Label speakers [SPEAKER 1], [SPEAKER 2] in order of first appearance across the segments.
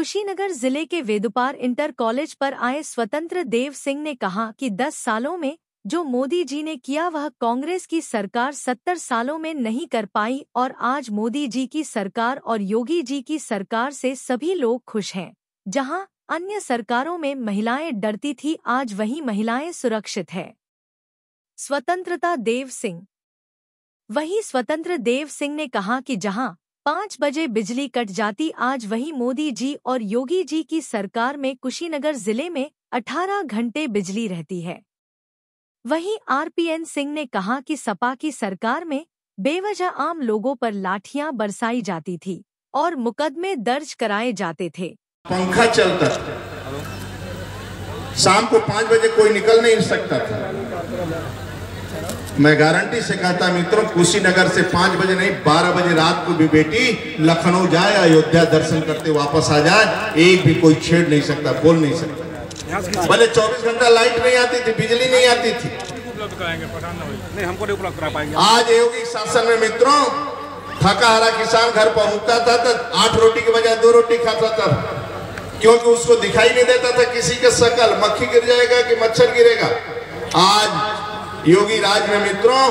[SPEAKER 1] कुशीनगर ज़िले के वेदुपार inter college पर आए स्वतंत्र देव सिंह ने कहा कि 10 सालों में जो मोदी जी ने किया वह कांग्रेस की सरकार 70 सालों में नहीं कर पाई और आज मोदी जी की सरकार और योगी जी की सरकार से सभी लोग खुश हैं। जहाँ अन्य सरकारों में महिलाएँ डरती थी, आज वही महिलाएँ सुरक्षित है। स्वतंत्रता देव सिंह। वही स्वतंत्र देव सिंह ने कहा कि जहाँ पाँच बजे बिजली कट जाती, आज वही मोदी जी और योगी जी की सरकार में कुशीनगर ज़िले में 18 घंटे बिजली रहती है। वहीं आरपीएन सिंह ने कहा कि सपा की सरकार में बेवजह आम लोगों पर लाठियाँ बरसाई जाती थी और मुकदमे दर्ज कराए जाते थे।
[SPEAKER 2] पंखा चलता। शाम को पाँच बजे कोई निकल नहीं सकता था। मैं गारंटी से कहता मित्रों कुशीनगर से पाँच बजे नहीं बारह बजे रात को भी बेटी लखनऊ जाए अयोध्या दर्शन करते वापस आ जाए एक भी कोई छेड़ नहीं सकता बोल नहीं सकता। भले चौबीस घंटा लाइट नहीं आती थी बिजली नहीं आती थी।
[SPEAKER 3] नहीं हमको नहीं उपलब्ध करा पाएँगे।
[SPEAKER 2] आज योगी शासन में मित्रों थका हरा किसान घर पहुँचता था तो आठ रोटी के बजाय दो रोटी खाता था। क्योंकि उसको दिखाई नहीं देता था किसी के शकल मक्खी गिर जाएगा कि मच्छर गिरेगा। आज योगी राज में मित्रों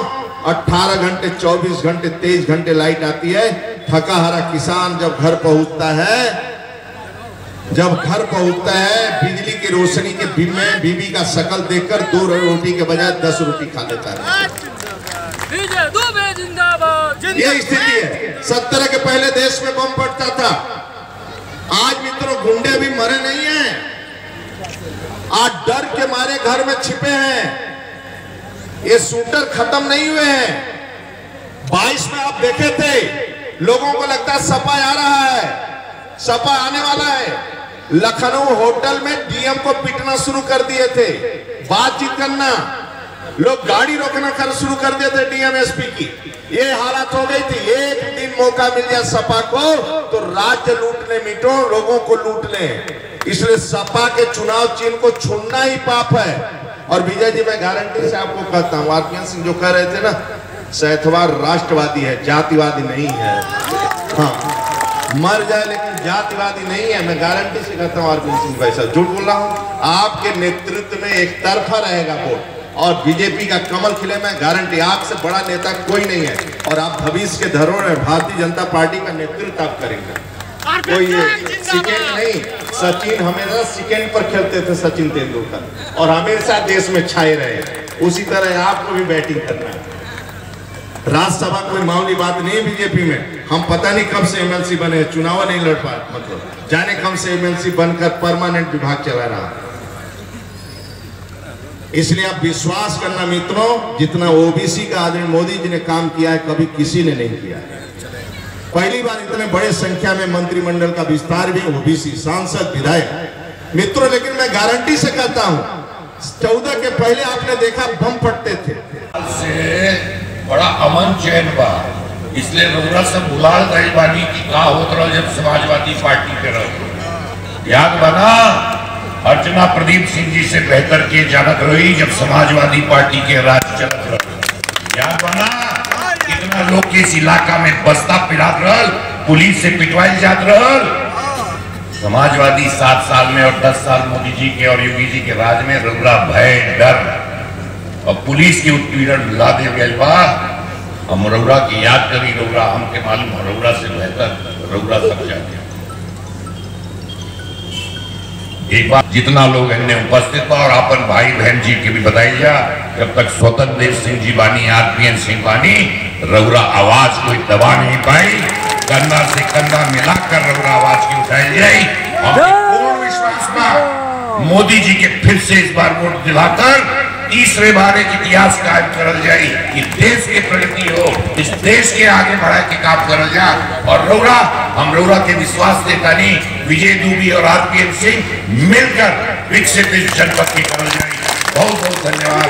[SPEAKER 2] 18 घंटे 24 घंटे 23 घंटे लाइट आती है। थका हरा किसान जब घर पहुँचता है, जब घर पहुँचता है, बिजली की रोशनी के बीच में बीबी का शकल देखकर दो रोटी के बजाय दस रोटी खा लेता है। ये स्थिति है। सत्तर के पहले देश में बम पड़ता था। आज मित्रों, गुंडे भी मरे नहीं हैं। आज डर के मारे घर में छिपे हैं। ये शूटर खत्म नहीं हुए हैं। बाईस में आप देखे थे, लोगों को लगता है सपा आ रहा है। सपा आने वाला है। लखनऊ होटल में डीएम को पीटना शुरू कर दिए थे। बातचीत करना। लोग गाड़ी रोकना कर शुरू कर दिए थे डीएमएसपी की। ये हालत हो गई थी। एक दिन मौका मिल गया सपा को तो राज्य लूटने मिटो, लोगों को लूटने। इसलिए सपा के चुनाव चिन्ह को छुनना ही पाप है। और विजय जी, मैं गारंटी से आपको कहता हूँ आरपीएन सिंह जो कह रहे थे ना, सैथवार राष्ट्रवादी है, जातिवादी नहीं है। हाँ मर जाए लेकिन जातिवादी नहीं है, मैं गारंटी से कहता हूँ आरपीएन सिंह भाई साहब, झूठ बोल रहा हूँ, आपके नेतृत्व में एक तरफा रहेगा वोट, और बीजेपी का कमल खिले में गारंटी आपसे बड़ा नेता कोई नहीं है, और आप भविष्य के धरोहर भारतीय जनता पार्टी का नेतृत्व आप करेंगे। कोई सेकेंड नहीं सचिन हमेशा सेकेंड पर खेलते थे सचिन तेंदुलकर। और हमेशा देश में छाए रहे। उसी तरह आपको भी बैटिंग करना है। राज्यसभा कोई मामूली बात नहीं बीजेपी में। हम पता नहीं कब से एमएलसी बने चुनाव नहीं लड़ पाए मतलब जाने कब से एमएलसी बनकर परमानेंट विभाग चला रहा इसलिए आप विश्वास करना मित्रों जितना ओबीसी का आदमी मोदी जी ने काम किया है कभी किसी ने नहीं किया है। पहली बार इतने बड़े संख्या में मंत्रिमंडल का विस्तार भी ओबीसी सांसद, विधायक। मित्रों, लेकिन मैं गारंटी से कहता हूँ, चौदह के पहले आपने देखा बम फटते थे।
[SPEAKER 4] से बड़ा अमन चैन बा। इसलिए सब बुलाल गई बानी की का होत जब समाजवादी पार्टी के रह याद बना, अर्चना प्रदीप सिंह जी से बेहतर के जानत रही जब समाजवादी पार्टी के राज चलत रहे लोग के इस इलाका में बस्ता पिरात रहल, पुलिस से पिटवाई जात रहल। समाजवादी सात साल में और दस साल मोदी जी के और योगी जी के राज में रउरा भय, डर। और पुलिस के उत्पीड़न ला दे गए हम रौरा की याद करी रउरा हमके मालूम रौरा से बेहतर रौरा सब जाते हैं। एक बार जितना लोग इनने उपस्थित और अपन भाई बहन जी के भी बताई जा जब तक स्वतंत्र देव सिंह जी बानी आरपीएन सिंह बानी, रघुरा आवाज़ कोई दबा नहीं पाई। कन्ना से कंधा मिलाकर रघुरा आवाज़ की उठाई गई और पूर्ण विश्वास मोदी जी के फिर से इस बार वोट दिलाकर तीसरे बार एक इतिहास कायम करल कि देश के प्रगति हो, इस देश के आगे बढ़ा के काम करल जा। और रौरा, हम रौरा के विश्वास देता नहीं विजय दुबी और आरपीएम सिंह मिलकर विकसित इस जनपद की करल जाए बहुत बहुत धन्यवाद।